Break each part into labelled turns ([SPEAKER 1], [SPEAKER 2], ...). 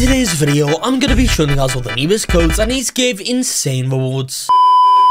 [SPEAKER 1] today's video, I'm going to be showing you guys all the newest codes and these give insane rewards.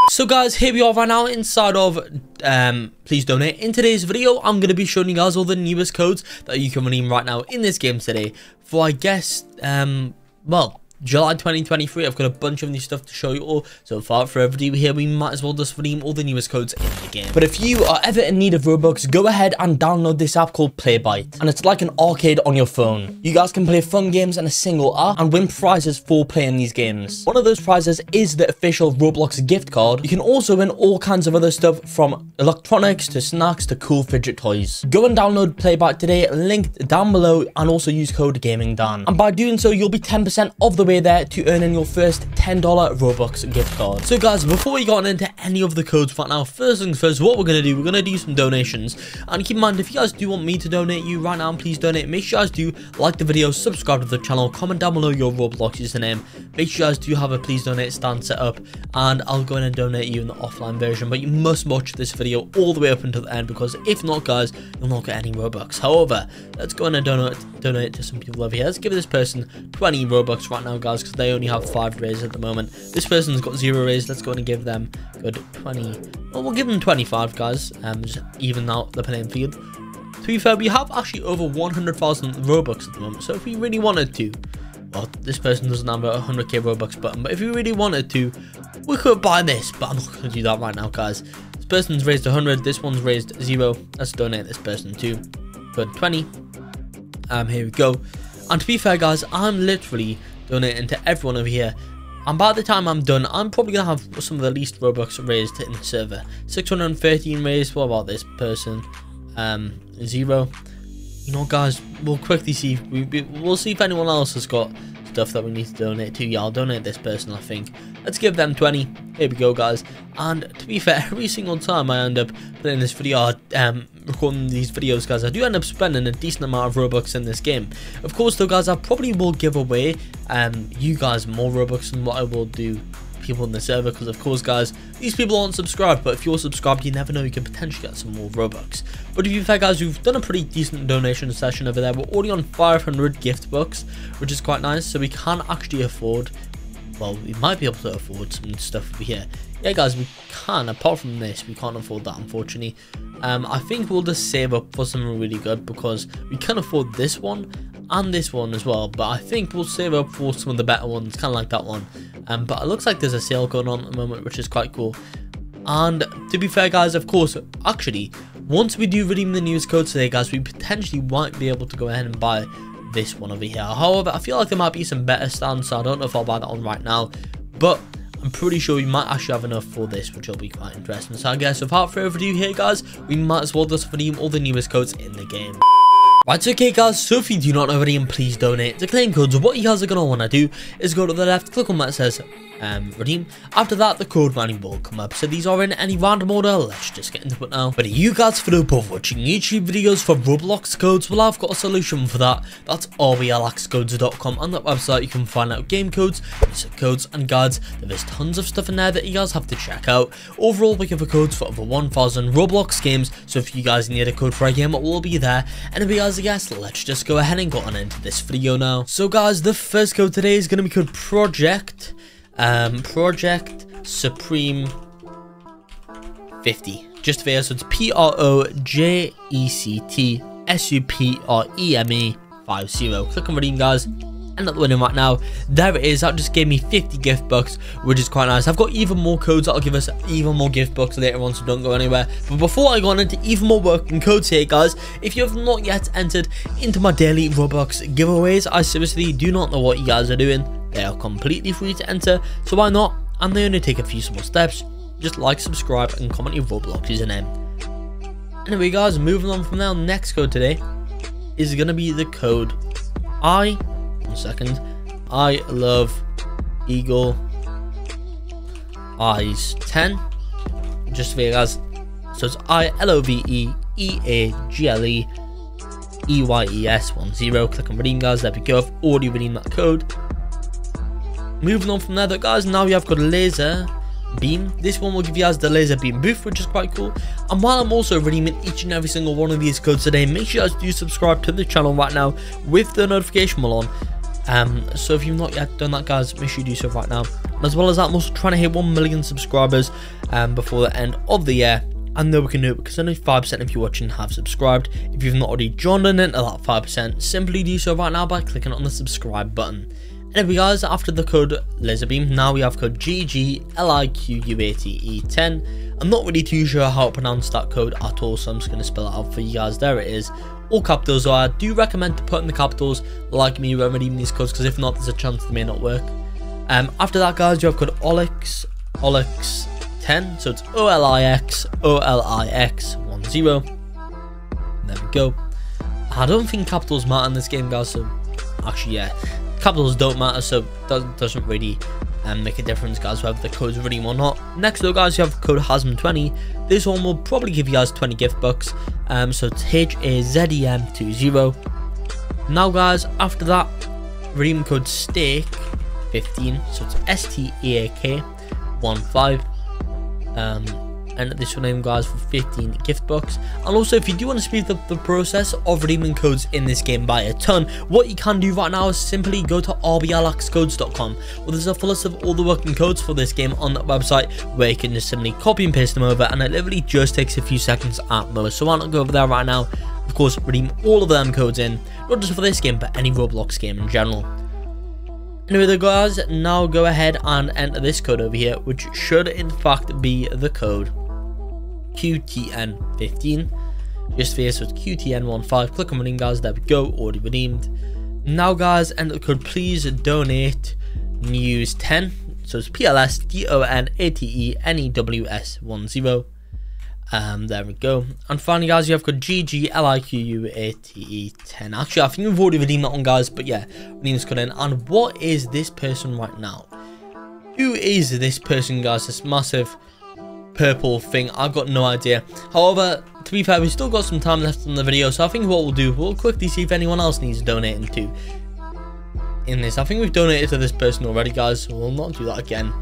[SPEAKER 1] So guys, here we are right now inside of, um, please donate. In today's video, I'm going to be showing you guys all the newest codes that you can redeem right now in this game today. For I guess, um, well, July 2023. I've got a bunch of new stuff to show you all. So without further ado here, we might as well just redeem all the newest codes in the game. But if you are ever in need of Robux, go ahead and download this app called Playbyte. And it's like an arcade on your phone. You guys can play fun games in a single app and win prizes for playing these games. One of those prizes is the official Roblox gift card. You can also win all kinds of other stuff from electronics to snacks to cool fidget toys. Go and download Playbyte today, linked down below, and also use code GAMINGDAN. And by doing so, you'll be 10% off the way there to earning your first $10 Robux gift card. So guys, before we get into any of the codes right now, first things first, what we're going to do, we're going to do some donations. And keep in mind, if you guys do want me to donate you right now, please donate. Make sure you guys do like the video, subscribe to the channel, comment down below your Roblox username. Make sure you guys do have a please donate stand set up. And I'll go in and donate you in the offline version. But you must watch this video all the way up until the end because if not, guys, you'll not get any Robux. However, let's go in and donate, donate to some people over here. Let's give this person 20 Robux right now, guys, because they only have five rays at the moment. This person's got zero rays. Let's go and give them good 20. Well, we'll give them 25, guys. Um, just even out the playing field. To be fair, we have actually over 100,000 Robux at the moment. So if we really wanted to, well, this person doesn't have a 100k Robux button, but if we really wanted to, we could buy this. But I'm not going to do that right now, guys. This person's raised 100. This one's raised zero. Let's donate this person too. Good 20. Um, here we go. And to be fair, guys, I'm literally donating to everyone over here. And by the time I'm done, I'm probably going to have some of the least Robux raised in the server. 613 raised. What about this person? Um, zero. You know, guys, we'll quickly see. We, we'll see if anyone else has got stuff that we need to donate to. Yeah, I'll donate this person, I think. Let's give them 20. Here we go, guys. And to be fair, every single time I end up playing this video, um, recording these videos, guys, I do end up spending a decent amount of Robux in this game. Of course, though, guys, I probably will give away um, you guys more Robux than what I will do people in the server because of course guys these people aren't subscribed but if you're subscribed you never know you can potentially get some more robux. But if you fair guys we've done a pretty decent donation session over there. We're already on 500 gift bucks which is quite nice so we can actually afford well we might be able to afford some stuff over here. Yeah guys we can. Apart from this we can't afford that unfortunately. Um i think we'll just save up for something really good because we can afford this one and this one as well but i think we'll save up for some of the better ones kind of like that one um, but it looks like there's a sale going on at the moment, which is quite cool. And to be fair, guys, of course, actually, once we do redeem the news code today, guys, we potentially might be able to go ahead and buy this one over here. However, I feel like there might be some better stands, so I don't know if I'll buy that one right now. But I'm pretty sure we might actually have enough for this, which will be quite interesting. So I guess without further ado here, guys, we might as well just redeem all the newest codes in the game. Right, okay guys, so if you do not already, and please donate to claim codes, what you guys are going to want to do is go to the left, click on that says um, redeem. After that, the code mining will come up. So these are in any random order. Let's just get into it now. But you guys up of watching YouTube videos for Roblox codes? Well, I've got a solution for that. That's rblxcodes.com. On that website, you can find out game codes, basic codes, and guides. There's tons of stuff in there that you guys have to check out. Overall, we have codes for over 1,000 Roblox games. So if you guys need a code for a game, it will be there. And if you guys, guess, let's just go ahead and go on into this video now. So guys, the first code today is going to be called Project um, Project Supreme 50. Just for there, so it's P R O J E C T S U P R E M E 50. Click on redeem, guys. End up winning right now. There it is. That just gave me 50 gift bucks, which is quite nice. I've got even more codes that'll give us even more gift bucks later on, so don't go anywhere. But before I go on into even more working codes here, guys, if you have not yet entered into my daily Robux giveaways, I seriously do not know what you guys are doing they are completely free to enter, so why not? And they only take a few small steps. Just like, subscribe, and comment your Roblox username. Anyway guys, moving on from there, next code today is to be the code I, second, I love Eagle Eyes 10. Just for you guys, so it's I L O V E E A G L E E Y E S 10. Click on redeem, guys. There we go. I've already redeemed that code. Moving on from there, though, guys, now we have got a laser beam. This one will give you guys the laser beam booth, which is quite cool. And while I'm also redeeming each and every single one of these codes today, make sure you guys do subscribe to the channel right now with the notification bell on. Um, so if you've not yet done that, guys, make sure you do so right now. As well as that, I'm also trying to hit 1 million subscribers um, before the end of the year. I know we can do it because only 5% of you watching have subscribed. If you've not already joined in into that 5%, simply do so right now by clicking on the subscribe button. Anyway guys, after the code Laserbeam, now we have code GGLIQUATE10. I'm not really too sure how to pronounce that code at all, so I'm just going to spell it out for you guys. There it is. All capitals, so I do recommend to put in the capitals like me when redeeming these codes, because if not, there's a chance they may not work. Um, after that guys, you have code OLIX, OLIX 10, so it's O-L-I-X, O-L-I-X 10. There we go. I don't think capitals matter in this game guys, so actually yeah, capitals don't matter, so that doesn't really um, make a difference, guys, whether the code's redeem or not. Next, though, guys, you have code HAZEM20. This one will probably give you guys 20 gift bucks. Um, so it's H-A-Z-E-M-20. Now, guys, after that, redeem code STAKE 15 So it's S-T-A-K 15. Um, and this will name guys for 15 gift bucks. And also if you do want to speed up the process of redeeming codes in this game by a ton what you can do right now is simply go to rblxcodes.com where there's a full list of all the working codes for this game on that website where you can just simply copy and paste them over and it literally just takes a few seconds at most. So why not go over there right now of course redeem all of them codes in not just for this game but any roblox game in general. Anyway the guys, now go ahead and enter this code over here, which should in fact be the code QTN15. Just for with QTN15. Click on redeem, guys. There we go. Already redeemed. Now, guys, the code. Please donate news 10. So it's PLS D O N A T E N E W S 10. Um, there we go. And finally, guys, you have code GGLIQUATE10. Actually, I think we've already redeemed that one, guys. But yeah, redeem this code in. And what is this person right now? Who is this person, guys? This massive purple thing. I've got no idea. However, to be fair, we've still got some time left on the video, so I think what we'll do, we'll quickly see if anyone else needs donating to in this. I think we've donated to this person already, guys, so we'll not do that again.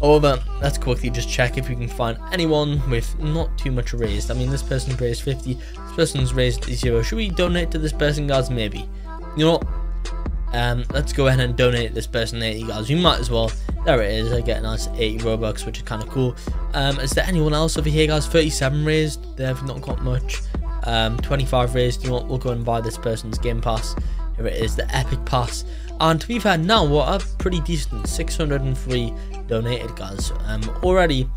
[SPEAKER 1] However, let's quickly just check if we can find anyone with not too much raised. I mean, this person raised 50, this person's raised 0. Should we donate to this person, guys? Maybe. You know what? Um, let's go ahead and donate this person 80, guys. We might as well. There it is. I get a nice 80 Robux, which is kind of cool. Um, is there anyone else over here, guys? 37 raised. They've not got much. Um, 25 raised. You what? We'll go and buy this person's game pass. Here it is, the Epic Pass. And to be fair, now what a pretty decent 603 donated, guys. Um, already,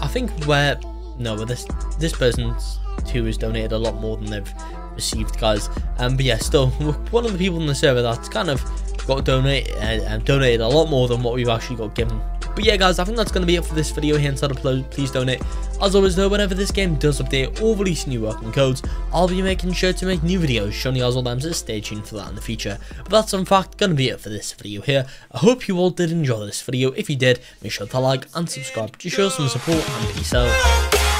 [SPEAKER 1] I think we're no, this this person's too has donated a lot more than they've received, guys. Um, but yeah, still one of the people in the server that's kind of got donated uh, donated a lot more than what we've actually got given. But yeah, guys, I think that's going to be it for this video here inside Upload. Please donate. As always, though, whenever this game does update or release new working codes, I'll be making sure to make new videos showing you guys all them, so stay tuned for that in the future. But that's, in fact, going to be it for this video here. I hope you all did enjoy this video. If you did, make sure to like and subscribe to show some support, and peace out.